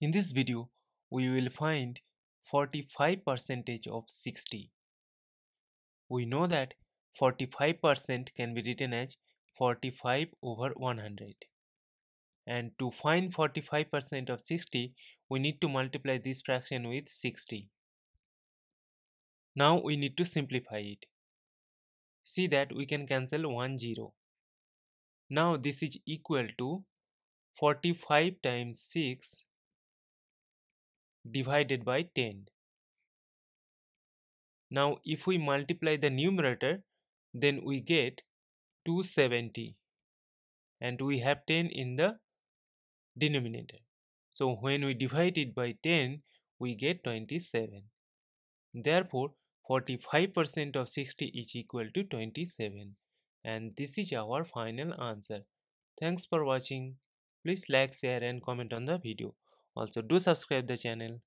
In this video, we will find 45 percentage of 60. We know that 45% can be written as 45 over 100. And to find 45% of 60, we need to multiply this fraction with 60. Now we need to simplify it. See that we can cancel 1 0. Now this is equal to 45 times 6 divided by 10. Now if we multiply the numerator then we get 270 and we have 10 in the denominator. So when we divide it by 10 we get 27. Therefore 45% of 60 is equal to 27 and this is our final answer. Thanks for watching. Please like, share and comment on the video. Also do subscribe the channel.